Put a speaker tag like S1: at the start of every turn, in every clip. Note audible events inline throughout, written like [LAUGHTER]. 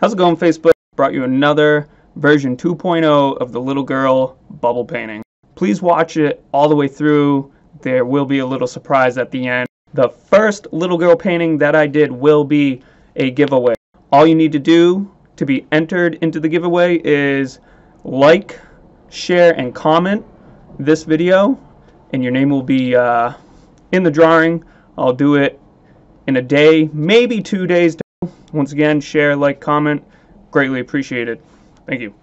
S1: How's it going, Facebook? Brought you another version 2.0 of the little girl bubble painting. Please watch it all the way through. There will be a little surprise at the end. The first little girl painting that I did will be a giveaway. All you need to do to be entered into the giveaway is like, share, and comment this video, and your name will be uh, in the drawing. I'll do it in a day, maybe two days. Once again, share, like, comment. Greatly appreciated. Thank you.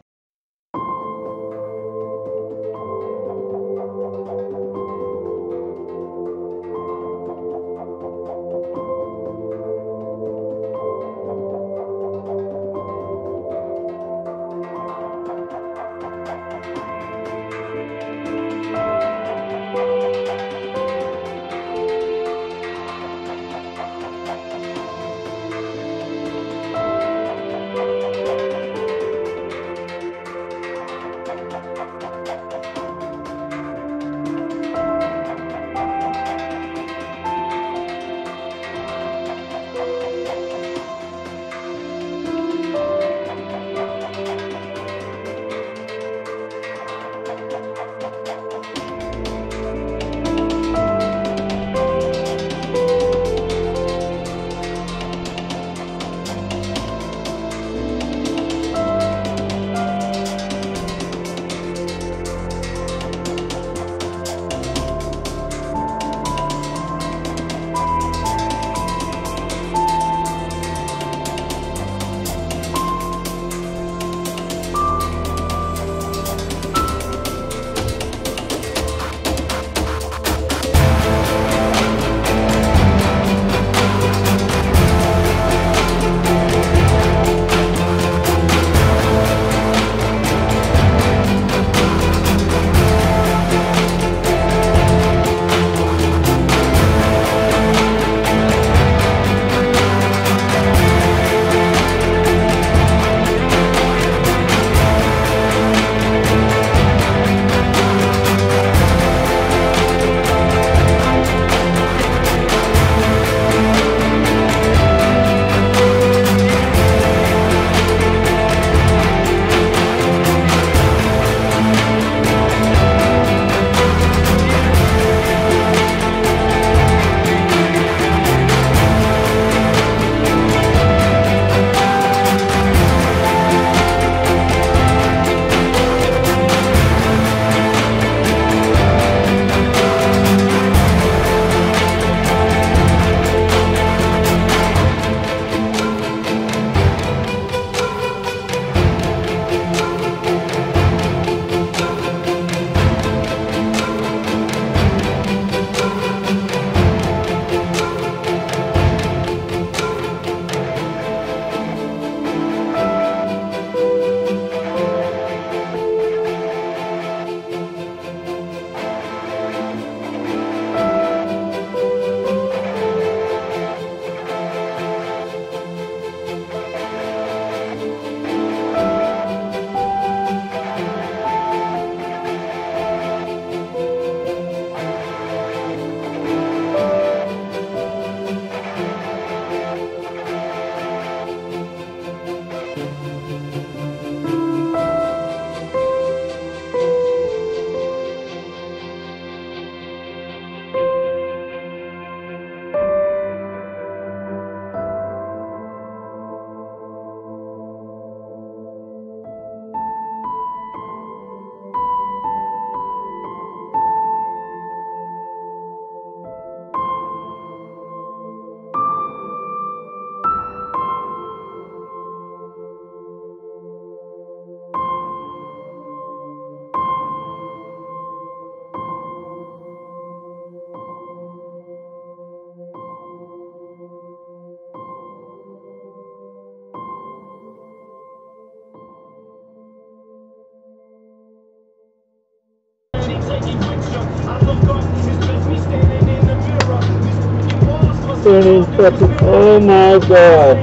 S2: Oh my god.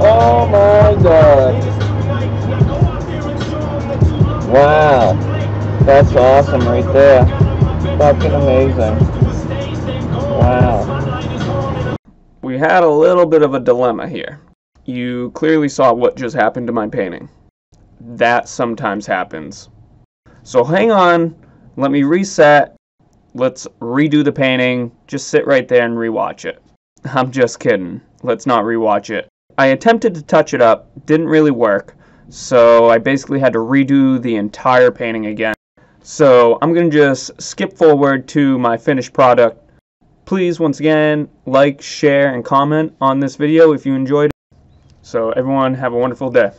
S2: Oh my god. Wow. That's awesome right there. Fucking amazing. Wow.
S1: We had a little bit of a dilemma here. you clearly saw what just happened to my painting. That sometimes happens. So hang on, let me reset, let's redo the painting, just sit right there and rewatch it. [LAUGHS] I'm just kidding, let's not rewatch it. I attempted to touch it up, didn't really work, so I basically had to redo the entire painting again. So I'm going to just skip forward to my finished product. Please, once again, like, share, and comment on this video if you enjoyed it. So everyone have a wonderful day.